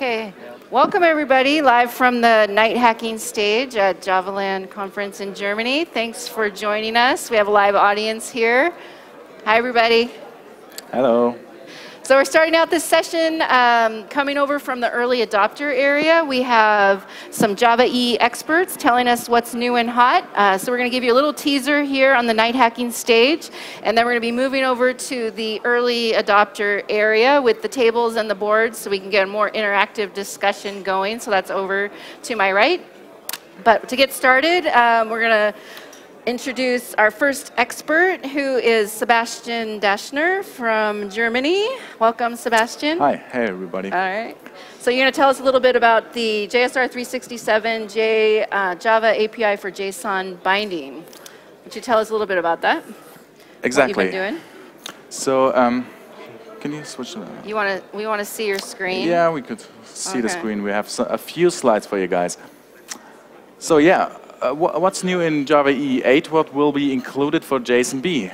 Okay, welcome everybody live from the NightHacking stage at JavaLand conference in Germany. Thanks for joining us. We have a live audience here. Hi everybody. Hello. So we're starting out this session um, coming over from the early adopter area. We have some Java EE experts telling us what's new and hot. Uh, so we're going to give you a little teaser here on the NightHacking stage, and then we're going to be moving over to the early adopter area with the tables and the boards so we can get a more interactive discussion going. So that's over to my right. But to get started, um, we're going to introduce our first expert, who is Sebastian Daschner from Germany. Welcome, Sebastian. Hi. Hey, everybody. All right. So you're going to tell us a little bit about the JSR 367J uh, Java API for JSON binding. Would you tell us a little bit about that? Exactly. What you've been doing? So, um, can you switch to You want to? We want to see your screen. Yeah, we could see the screen. We have so, a few slides for you guys. So yeah, uh, what's new in Java EE8? What will be included for JSON-B?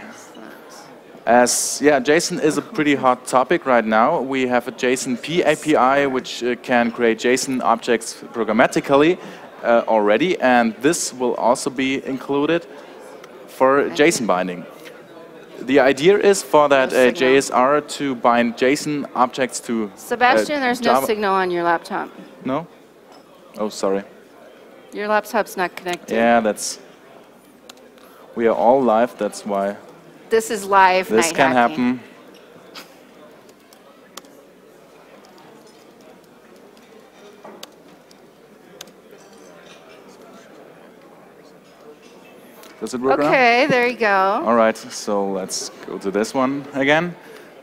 As yeah, JSON is a pretty hot topic right now. We have a JSON-P API which uh, can create JSON objects programmatically uh, already, and this will also be included for JSON binding. The idea is for that No uh. JSR to bind JSON objects to uh, Sebastian, there's no signal on your laptop. No? Oh, sorry. Your laptop's not connected. Yeah, that's. We are all live. That's why This is live this can hacking. happen. Does it work? now? Okay, there you go. All right, so let's go to this one again.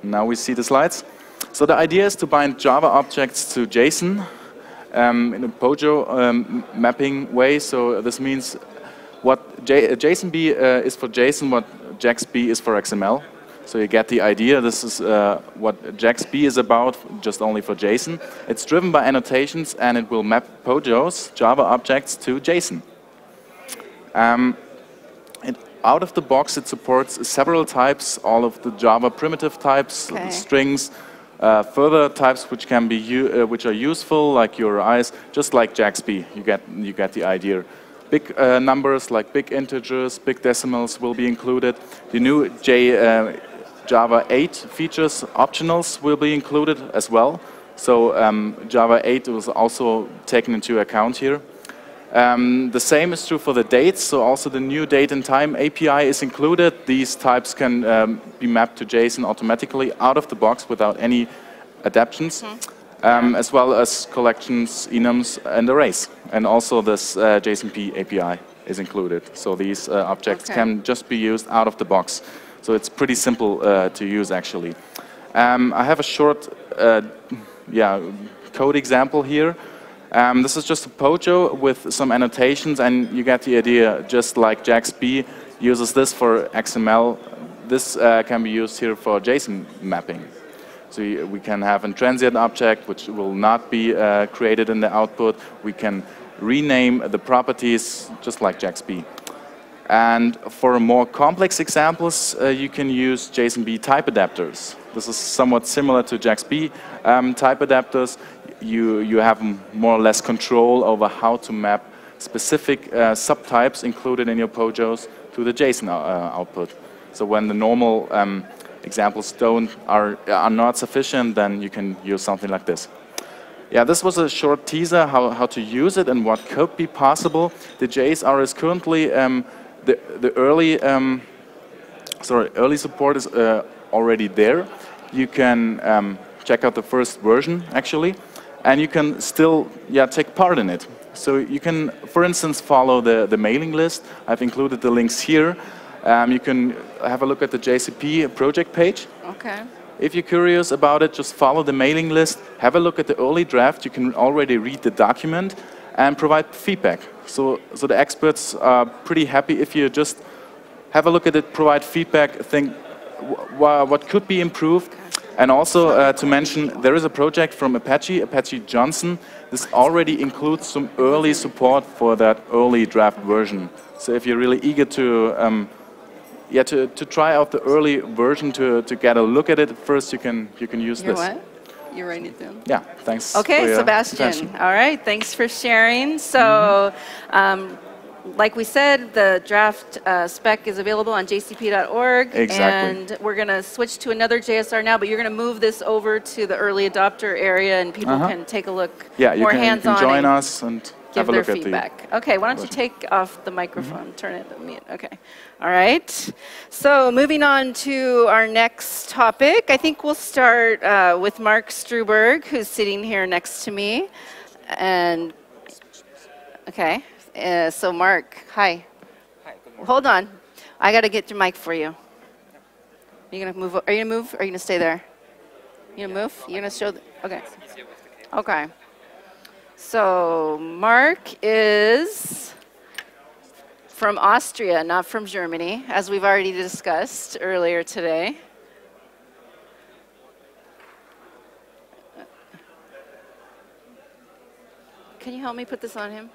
Now we see the slides. So the idea is to bind Java objects to JSON um, in a POJO um, mapping way. So this means what J- uh, JSON-B uh, is for JSON, what JAX-B is for XML. So you get the idea. This is uh, what JAX-B is about, just only for JSON. It's driven by annotations, and it will map POJOs, Java objects, to JSON. Um, out of the box, it supports several types, all of the Java primitive types, Okay. strings, uh, further types which can be uh, which are useful, like URIs, just like JAX-B. You get you get the idea. Big uh, numbers like big integers, big decimals will be included. The new J, uh, Java 8 features, optionals, will be included as well. So um, Java 8 was also taken into account here. Um, the same is true for the dates, so also the new date and time API is included. These types can um, be mapped to JSON automatically out of the box without any adaptions, um, as well as collections, enums, and arrays. And also this uh, JSON-P API is included. So these uh, objects Okay. can just be used out of the box. So it's pretty simple uh, to use actually. Um, I have a short uh, yeah, code example here. Um, this is just a POJO with some annotations, and you get the idea. Just like JAX-B uses this for XML, this uh, can be used here for JSON mapping. So we can have a transient object which will not be uh, created in the output. We can rename the properties just like JAX-B. And for more complex examples, uh, you can use JSON-B type adapters. This is somewhat similar to JAX-B um, type adapters. You, you have more or less control over how to map specific uh, subtypes included in your POJOs to the JSON uh, output. So when the normal um, examples don't, are, are not sufficient, then you can use something like this. Yeah, this was a short teaser how, how to use it and what could be possible. The JSR is currently um, the the early um, sorry early support is uh, already there. You can um, check out the first version actually, and you can still yeah take part in it. So you can, for instance, follow the the mailing list. I've included the links here. Um, you can have a look at the JCP project page. Okay. If you're curious about it, just follow the mailing list, have a look at the early draft. You can already read the document and provide feedback. So, so the experts are pretty happy if you just have a look at it, provide feedback, think wh- wha- what could be improved. And also uh, to mention, there is a project from Apache, Apache Johnzon. This already includes some early support for that early draft version. So if you're really eager to um, yeah, to, to try out the early version to, to get a look at it first, you can you can use Your this. what? You're it down. Yeah, thanks. Okay, Sebastian. attention. All right, thanks for sharing. So, Mm-hmm. um, like we said, the draft uh, spec is available on jcp.org. Exactly. And we're going to switch to another JSR now, but you're going to move this over to the early adopter area and people Uh-huh. can take a look Yeah, more can, you hands-on. can join and us and give have a their at the feedback. Okay, why don't you take off the microphone, turn it mute. Okay, all right. So moving on to our next topic, I think we'll start uh, with Mark Struberg, who's sitting here next to me, and okay. Uh, so Mark, hi. Hi, Hold on, I got to get your mic for you. Are you gonna move? Are you gonna move? Or are you gonna stay there? You gonna move? You gonna show? The, okay. Okay. So Mark is from Austria, not from Germany, as we've already discussed earlier today. Can you help me put this on him?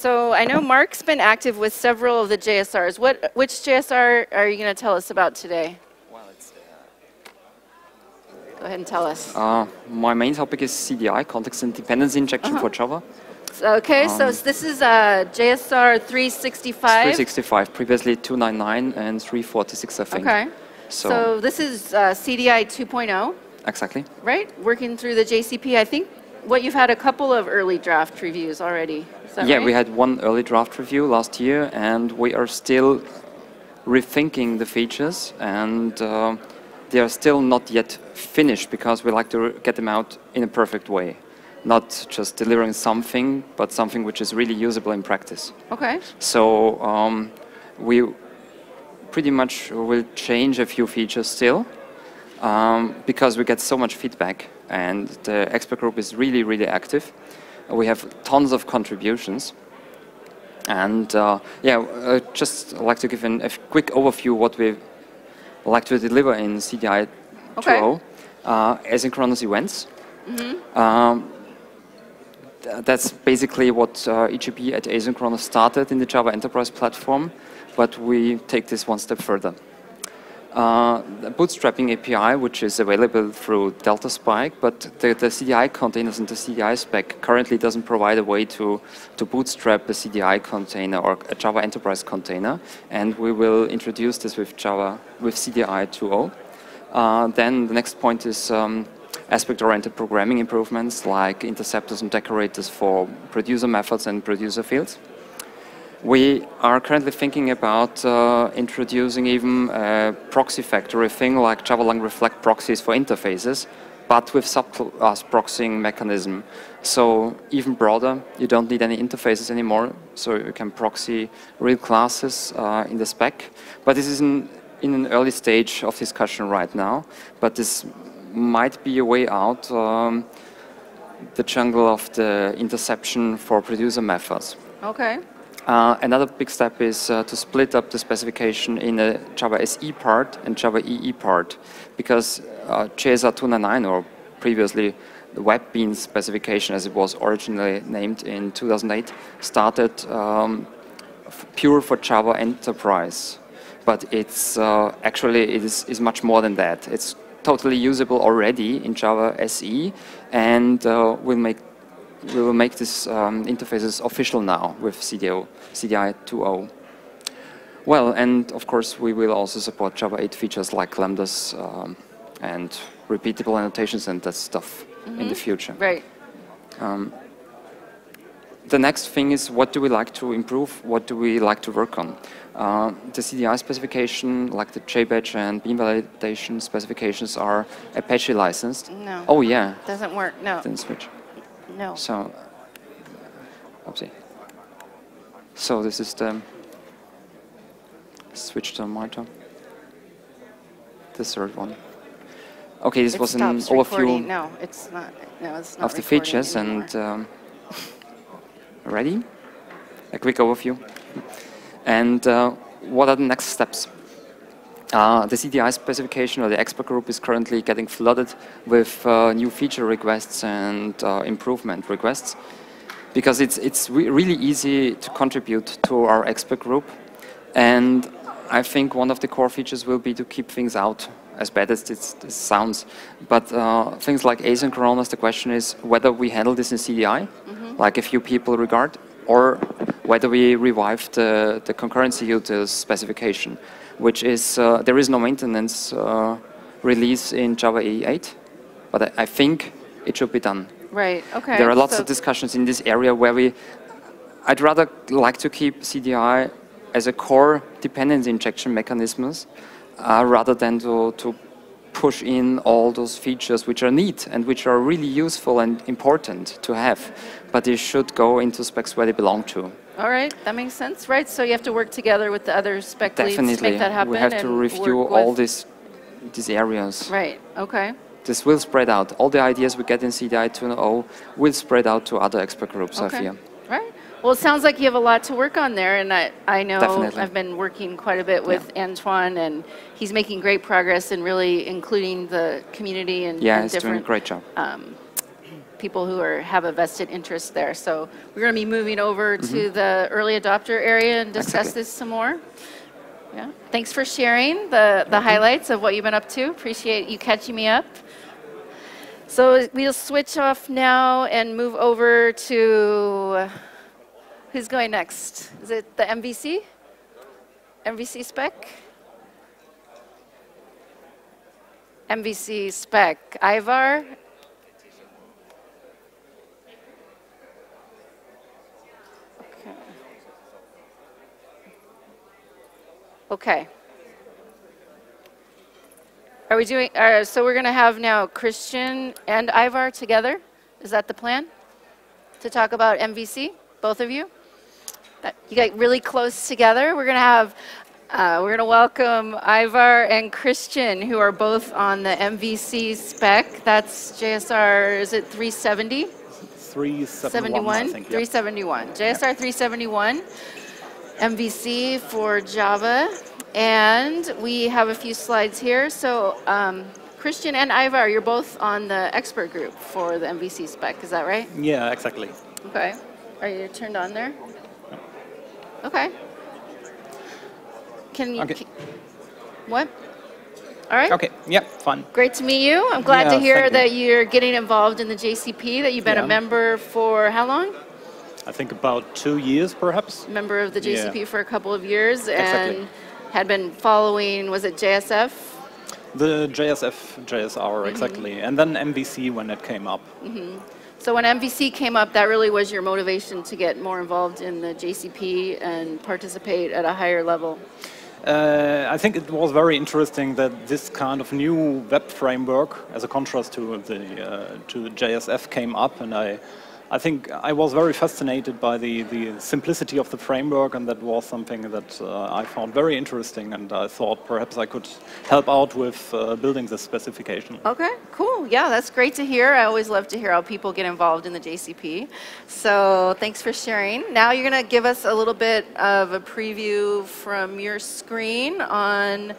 So I know Mark's been active with several of the JSRs. What, which JSR are you going to tell us about today? Go ahead and tell us. Uh, my main topic is CDI, context and dependency injection Uh-huh. for Java. So- okay, so Um, this is uh, JSR 365. 365, previously 299 and 346, I think. Okay. So, So this is uh, CDI 2.0, exactly. right? Working through the JCP. I think what you've had a couple of early draft reviews already. Yeah, right? we had one early draft review last year, and we are still rethinking the features, and uh, they are still not yet finished because we like to get them out in a perfect way. Not just delivering something, but something which is really usable in practice. Okay. So um, we pretty much will change a few features still um, because we get so much feedback and the expert group is really, really active. We have tons of contributions. And uh, yeah, uh, just like to give an, a quick overview what we like to deliver in CDI 2.0. Okay. Uh, asynchronous events. Um, th- that's basically what uh, EJB at Asynchronous started in the Java Enterprise platform, but we take this one step further. Uh, bootstrapping API, which is available through DeltaSpike, but the, the CDI containers and the CDI spec currently doesn't provide a way to, to bootstrap a CDI container or a Java Enterprise container, and we will introduce this with Java with CDI 2.0. Uh, then the next point is um, aspect-oriented programming improvements like interceptors and decorators for producer methods and producer fields. We are currently thinking about uh, introducing even a proxy factory thing like Java Lang Reflect proxies for interfaces, but with subclass proxying mechanism. So even broader, you don't need any interfaces anymore, so you can proxy real classes uh, in the spec. But this is in, in an early stage of discussion right now, but this might be a way out um, the jungle of the interception for producer methods. Okay. Uh, another big step is uh, to split up the specification in a Java SE part and Java EE part, because uh, JSR 299, or previously the WebBeans specification as it was originally named in 2008, started um, pure for Java Enterprise. But it's uh, actually it is, is much more than that. It's totally usable already in Java SE, and uh, will make we will make these um, interfaces official now with CDO, CDI 2.0. Well, and of course, we will also support Java 8 features like lambdas um, and repeatable annotations and that stuff in the future. Right. The next thing is what do we like to improve? What do we like to work on? Uh, the CDI specification, like the JBatch and Bean validation specifications, are Apache licensed. No. Oh yeah, Doesn't work. No. then switch. No. So, oopsie. So this is the switch to monitor. The third one. Okay, this It was an overview No, it's not. No, it's not of the features anymore. and um, ready? A quick overview. And uh, what are the next steps? Uh, the CDI specification or the expert group is currently getting flooded with uh, new feature requests and uh, improvement requests because it's, it's re really easy to contribute to our expert group. And I think one of the core features will be to keep things out, as bad as this, this sounds. But uh, things like asynchronous, the question is whether we handle this in CDI, like a few people regard, or whether we revive the, the concurrency utils specification, which is, uh, there is no maintenance uh, release in Java EE 8, but I, I think it should be done. Right, okay. There are lots so- of discussions in this area where we, I'd rather like to keep CDI as a core dependency injection mechanisms uh, rather than to, to push in all those features which are neat and which are really useful and important to have, but they should go into specs where they belong to. All right, that makes sense, right? So you have to work together with the other spec leads to Definitely, make that happen. we have to review all these, these areas. Right, okay. This will spread out. All the ideas we get in CDI 2.0 will spread out to other expert groups, I Okay. fear. Right. Well, it sounds like you have a lot to work on there, and I, I know Definitely. I've been working quite a bit with Antoine, and he's making great progress in really including the community and, Yeah, and he's doing a great job. um, people who are have a vested interest there. So we're going to be moving over to the early adopter area and discuss this some more. Yeah. Thanks for sharing the, the highlights of what you've been up to. Appreciate you catching me up. So we'll switch off now and move over to who's going next? Is it the MVC? MVC spec? MVC spec. Ivar? Okay. Are we doing, uh, so we're going to have now Christian and Ivar together? Is that the plan? To talk about MVC, both of you? That- You get really close together. We're going to have, uh, we're going to welcome Ivar and Christian, who are both on the MVC spec. That's JSR, is it 370? 371, I think. yeah. 371. JSR 371, MVC for Java. And we have a few slides here. So um, Christian and Ivar, you're both on the expert group for the MVC spec, is that right? Yeah, exactly. Okay. Are you turned on there? Okay. Can you? Okay. what? All right. Okay, Yep. Fun. Great to meet you. I'm glad to hear thank you. that you're getting involved in the JCP, that you've been a member for how long? I think about two years, perhaps. Member of the Yeah. JCP for a couple of years Exactly. and had been following, was it JSF? The JSF, Mm-hmm. JSR, exactly. And then MVC when it came up. So when MVC came up, that really was your motivation to get more involved in the JCP and participate at a higher level. Uh, I think it was very interesting that this kind of new web framework, as a contrast to the uh, to the JSF, came up, and I, I think I was very fascinated by the the simplicity of the framework, and that was something that uh, I found very interesting, and I thought perhaps I could help out with uh, building this specification. Okay, cool. Yeah, that's great to hear. I always love to hear how people get involved in the JCP. So thanks for sharing. Now you're going to give us a little bit of a preview from your screen on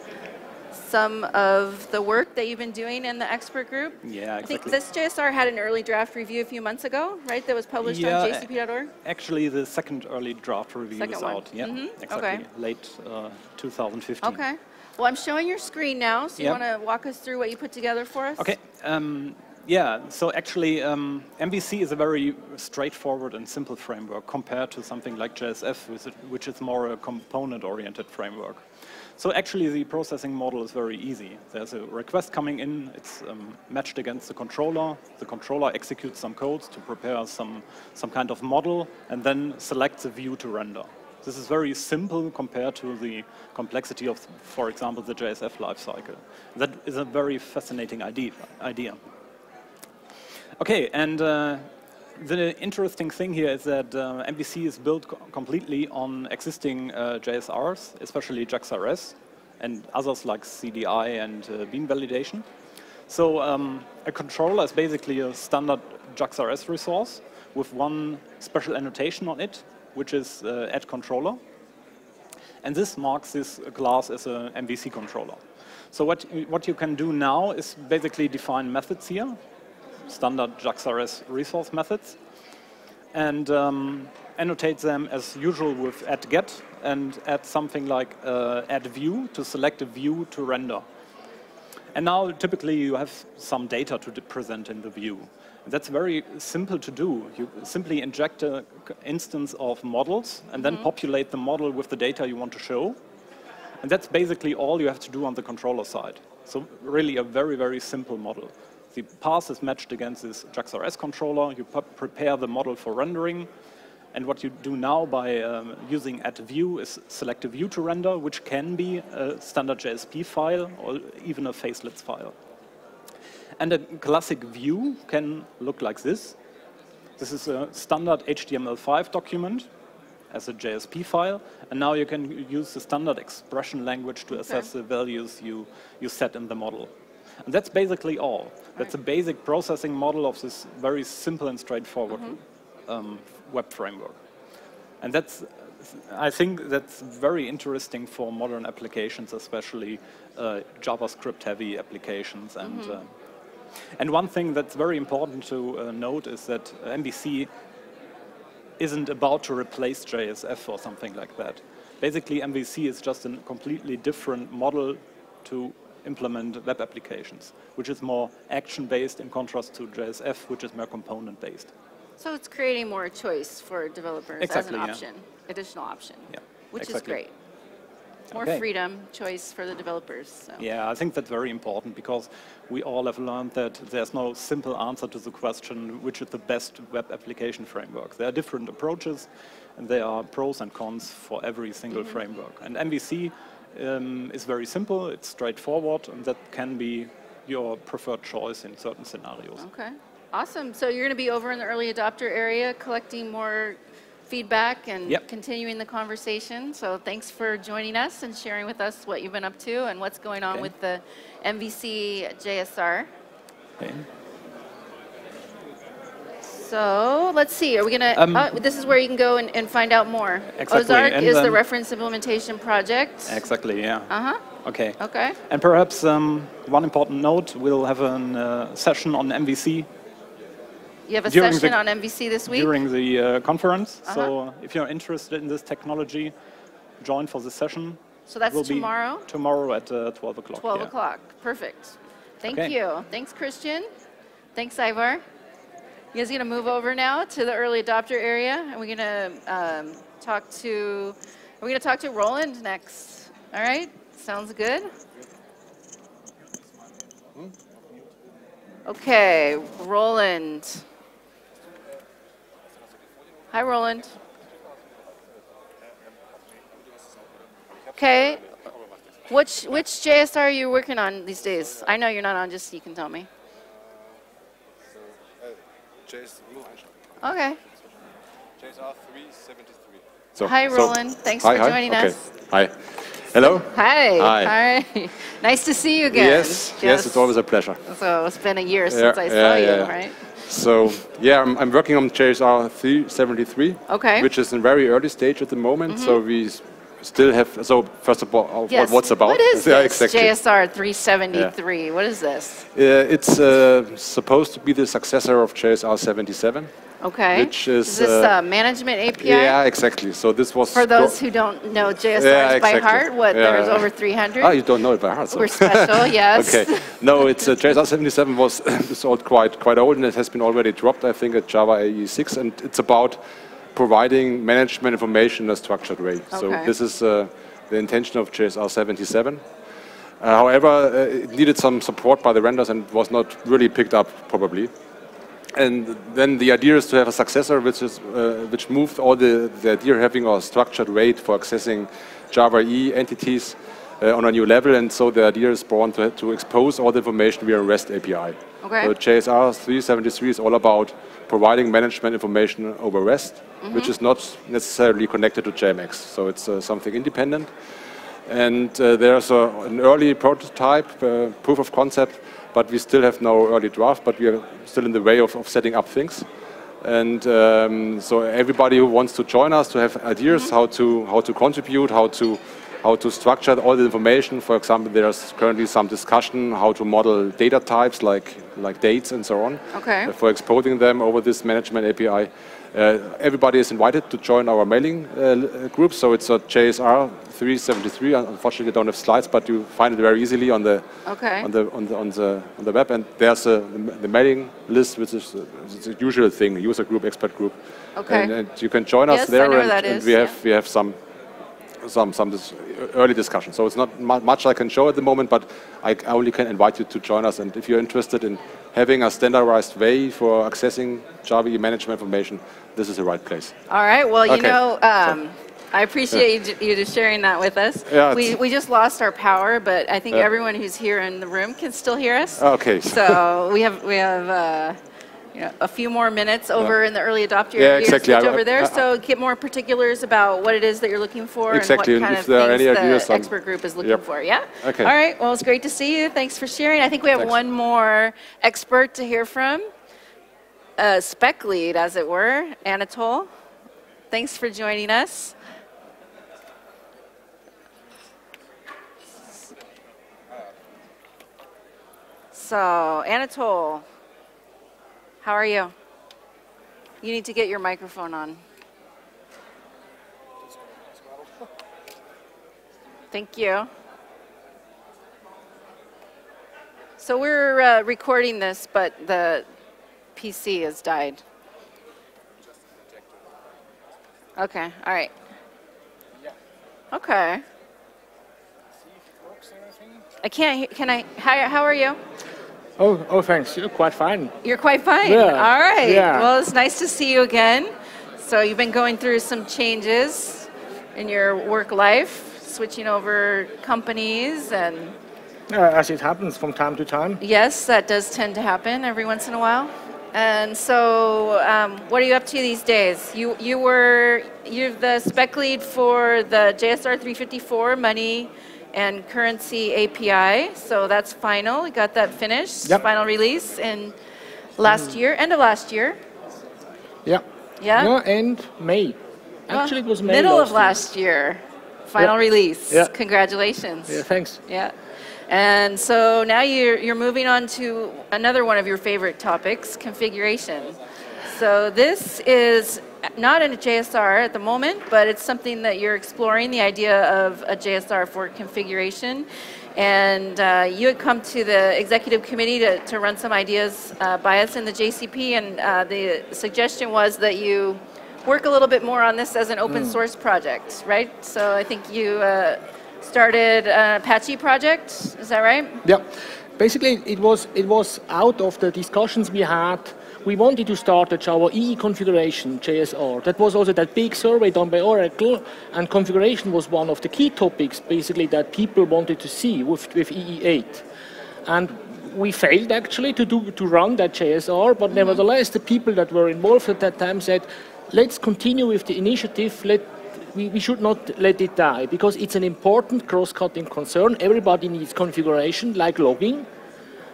some of the work that you've been doing in the expert group. Yeah, I think this JSR had an early draft review a few months ago, right? That was published Yeah, on jcp.org. Actually, the second early draft review Second is one. out. Yeah, Mhm, exactly. okay. Late uh, 2015. Okay. Well, I'm showing your screen now, so you want to walk us through what you put together for us? Okay. Um, yeah. So actually, um, MVC is a very straightforward and simple framework compared to something like JSF, which is more a component-oriented framework. So actually, the processing model is very easy. There's a request coming in. It's um, matched against the controller. The controller executes some codes to prepare some some kind of model, and then selects a view to render. This is very simple compared to the complexity of, for example, the JSF lifecycle. That is a very fascinating idea. Okay, and uh, the interesting thing here is that uh, MVC is built co- completely on existing uh, JSRs, especially JAX-RS and others like CDI and uh, Bean validation. So um, a controller is basically a standard JAX-RS resource with one special annotation on it, which is uh, add controller. And this marks this class as an MVC controller. So what, what you can do now is basically define methods here, standard JAX-RS resource methods. And um, annotate them as usual with add get and add something like uh, add view to select a view to render. And now typically you have some data to present in the view. That's very simple to do. You simply inject an instance of models and then populate the model with the data you want to show. And that's basically all you have to do on the controller side. So really a very, very simple model. The path is matched against this JAX-RS controller. You prepare the model for rendering. And what you do now by um, using add view is select a view to render, which can be a standard JSP file or even a facelets file. And a classic view can look like this. This is a standard HTML5 document as a JSP file, and now you can use the standard expression language to assess okay. the values you, you set in the model. And that's basically all. That's right. a basic processing model of this very simple and straightforward mm -hmm. um, web framework. And that's, I think that's very interesting for modern applications, especially uh, JavaScript-heavy applications. And, mm -hmm. uh, and one thing that's very important to uh, note is that MVC isn't about to replace JSF or something like that. Basically, MVC is just a completely different model to implement web applications, which is more action-based in contrast to JSF, which is more component-based. So it's creating more choice for developers exactly, as an option, yeah. additional option, yeah, which exactly. is great. More okay. freedom, choice for the developers. So. Yeah, I think that's very important because we all have learned that there's no simple answer to the question which is the best web application framework. There are different approaches and there are pros and cons for every single mm -hmm. framework. And MVC um, is very simple, it's straightforward, and that can be your preferred choice in certain scenarios. Okay. Awesome. So you're going to be over in the early adopter area collecting more feedback and yep. continuing the conversation. So thanks for joining us and sharing with us what you've been up to and what's going on okay. with the MVC JSR. Okay. So let's see. Are we gonna? Um, uh, this is where you can go and, and find out more. Exactly. Ozark and is the reference implementation project. Exactly. Yeah. Uh huh. Okay. Okay. And perhaps um, one important note: we'll have a uh, session on MVC you have a session the, on MVC this week? During the uh, conference. Uh -huh. So if you're interested in this technology, join for the session. So that's will tomorrow? tomorrow at uh, 12 o'clock. 12 yeah. o'clock. Perfect. Thank okay. you. Thanks, Christian. Thanks, Ivar. You guys going to move over now to the early adopter area, and we're going to um, talk to, we're going to talk to Roland next. All right? Sounds good? Okay, Roland. Hi, Roland. Okay. Which, which JSR are you working on these days? I know you're not on, just you can tell me. Okay. JSR 373. So, hi, Roland. Thanks hi, for joining hi. us. Okay. Hi. Hello. Hi. Hi. All right. nice to see you again. Yes, yes, yes, it's always a pleasure. So it's been a year since yeah, I saw yeah, you, yeah. right? So yeah, I'm, I'm, working on JSR 373, okay. which is in very early stage at the moment. Mm -hmm. So we still have, so first of all, yes. what's about? What is yeah, this exactly. JSR 373? Yeah. What is this? Uh, it's uh, supposed to be the successor of JSR 77. Okay. Which is, is this uh, a management API? Yeah, exactly. So this was for those who don't know JSR yeah, exactly. by heart. What yeah. there's over 300. Oh, you don't know it by heart. So. We're special, yes. okay. No, it's uh, JSR 77 was it's old, quite quite old, and it has been already dropped, I think, at Java EE 6, and it's about providing management information in a structured way. Okay. So this is uh, the intention of JSR 77. Uh, however, uh, it needed some support by the renders and was not really picked up, probably. And then the idea is to have a successor which is uh, which moved all the, the idea of having a structured way for accessing Java EE entities uh, on a new level. And so the idea is born to, to expose all the information via REST API. Okay. So JSR 373 is all about providing management information over REST, mm -hmm. which is not necessarily connected to JMX. So it's uh, something independent. And uh, there's a, an early prototype, uh, proof of concept, but we still have no early draft, but we are still in the way of, of setting up things. And um, so everybody who wants to join us to have ideas mm -hmm. how to how to contribute, how to how to structure all the information. For example, there's currently some discussion how to model data types like like dates and so on okay. for exporting them over this management API. Uh, everybody is invited to join our mailing uh, group, so it's a JSR 373. Unfortunately, I don't have slides, but you find it very easily on the Okay. on the on the on the on the web. And there's a, the mailing list, which is uh, it's a usual thing: user group, expert group. Okay. And, and you can join us Yes, I there, and, that and we have yeah. we have some some some dis early discussion. So it's not mu much I can show at the moment, but I only can invite you to join us. And if you're interested in having a standardized way for accessing Java management information, this is the right place. All right. Well, you Okay. know, um, I appreciate you, you just sharing that with us. Yeah, we, we just lost our power, but I think Yeah. everyone who's here in the room can still hear us. Okay. So we have we have uh, know, a few more minutes over in the early adopter Yeah, exactly. I- over there. I- so get more particulars about what it is that you're looking for Exactly, and what kind if of things the on- um, expert group is looking Yep. for. Yeah. Okay. All right. Well, it's great to see you. Thanks for sharing. I think we have Thanks. one more expert to hear from. A spec lead, as it were, Anatole. Thanks for joining us. So, Anatole, how are you? You need to get your microphone on. Thank you. So we're uh, recording this, but the PC has died. Okay, all right. Okay. I can't. Can I? How, how are you? Oh, oh, thanks. You're quite fine. You're quite fine. Yeah, All right. yeah. Well, it's nice to see you again. So you've been going through some changes in your work life, switching over companies, and Uh, as it happens from time to time. yes, that does tend to happen every once in a while. And so, um, what are you up to these days? You you were you're the spec lead for the JSR 354 money and currency API. So that's final. We got that finished. Yep. Final release in last mm. year, end of last year. Yeah. Yeah? No, and May. Well, Actually, it was May. middle last of last year. Final Yeah. release. Yeah. Congratulations. Yeah, thanks. Yeah. And so now you're, you're moving on to another one of your favorite topics, configuration. So this is not in a JSR at the moment, but it's something that you're exploring, the idea of a JSR for configuration. And uh, you had come to the executive committee to, to run some ideas uh, by us in the JCP, and uh, the suggestion was that you work a little bit more on this as an open source project, right? So I think you uh, started an Apache project, is that right? Yeah. Basically, it was it was out of the discussions we had. We wanted to start a Java EE configuration JSR. That was also that big survey done by Oracle, and configuration was one of the key topics, basically that people wanted to see with with EE8. And we failed actually to do to run that JSR, but mm-hmm. nevertheless, the people that were involved at that time said, "Let's continue with the initiative. Let we, we should not let it die because it's an important cross-cutting concern. Everybody needs configuration like logging.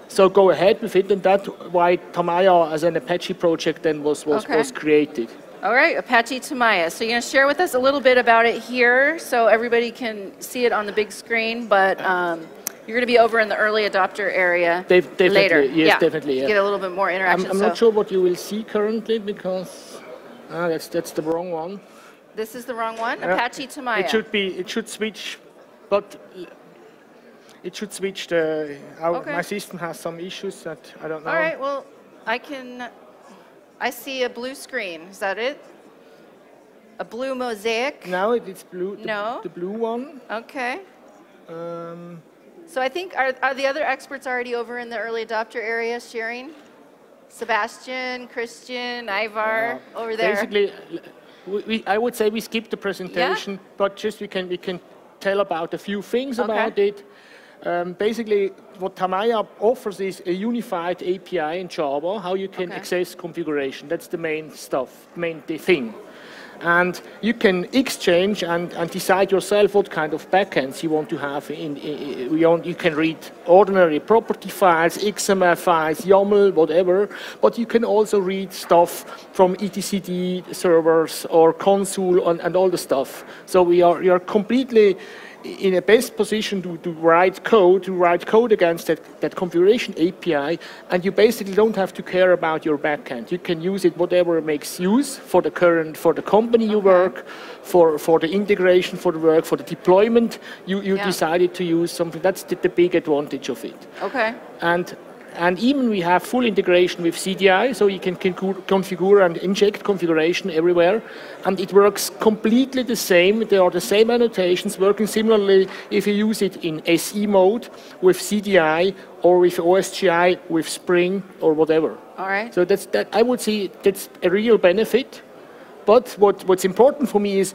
So go ahead with it, and that's why Tamaya as an Apache project then was was, Okay. was created. All right, Apache Tamaya. So you're going to share with us a little bit about it here so everybody can see it on the big screen, but um, you're going to be over in the early adopter area Def- definitely, later. yes, yeah, definitely, yeah. Get a little bit more I'm, interaction. I'm so not sure what you will see currently because ah, that's that's the wrong one. this is the wrong one. Yeah. Apache Tamaya. It should be it should switch, but it should switch the. Our, Okay. My system has some issues that I don't know. All right, well, I can. I see a blue screen. Is that it? A blue mosaic? Now it, it's blue. The, No. The blue one. Okay. Um, So I think, are, are the other experts already over in the early adopter area sharing? Sebastian, Christian, Ivar, over there. Basically, we, we, I would say we skipped the presentation, but just we can we can tell about a few things Okay. about it. Um, basically, what Tamaya offers is a unified API in Java, how you can Okay. access configuration. That's the main stuff, main thing. And you can exchange and, and decide yourself what kind of backends you want to have. In, in, we want- you can read ordinary property files, XML files, YAML, whatever, but you can also read stuff from etcd servers or Consul and, and all the stuff. So we are, we are completely in a best position to, to write code, to write code against that, that configuration API, and you basically don't have to care about your backend. You can use it whatever makes use for the current, for the company you work, for, for the integration for the work, for the deployment. You, you Yeah. decided to use something. That's the, the big advantage of it. Okay. And and even we have full integration with CDI, so you can configure and inject configuration everywhere, and it works completely the same. There are the same annotations working similarly if you use it in SE mode with CDI or with OSGI with Spring or whatever. All right. So that's that. I would say that's a real benefit. But what, what's important for me is,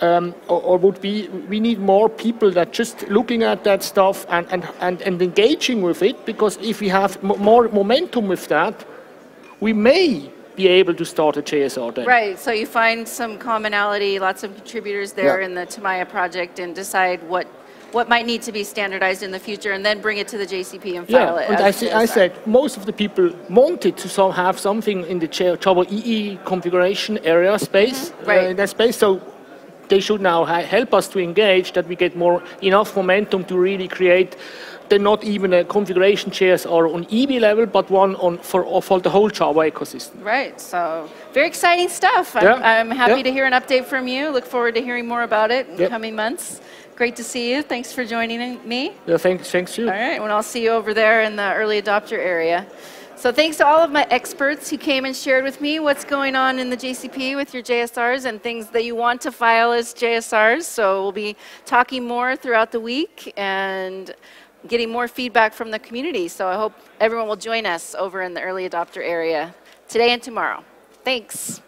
um, or, or would be, we need more people that just looking at that stuff and, and, and, and engaging with it. Because if we have more momentum with that, we may be able to start a JSR then. Right, so you find some commonality, lots of contributors there Yeah. in the Tamaya project and decide what, what might need to be standardized in the future and then bring it to the JCP and Yeah, file it. and I, say, I said most of the people wanted to so have something in the Java EE configuration area space, Mm-hmm. right. uh, in that space. So they should now help us to engage that we get more enough momentum to really create the not even a configuration JSR on EB level, but one on for, for the whole Java ecosystem. Right, so very exciting stuff. I'm, Yeah, I'm happy yeah. to hear an update from you. Look forward to hearing more about it in Yep. coming months. Great to see you. Thanks for joining me. Yeah, thanks, thanks you. All right, well, I'll see you over there in the early adopter area. So thanks to all of my experts who came and shared with me what's going on in the JCP with your JSRs and things that you want to file as JSRs. So we'll be talking more throughout the week and getting more feedback from the community. So I hope everyone will join us over in the early adopter area today and tomorrow. Thanks.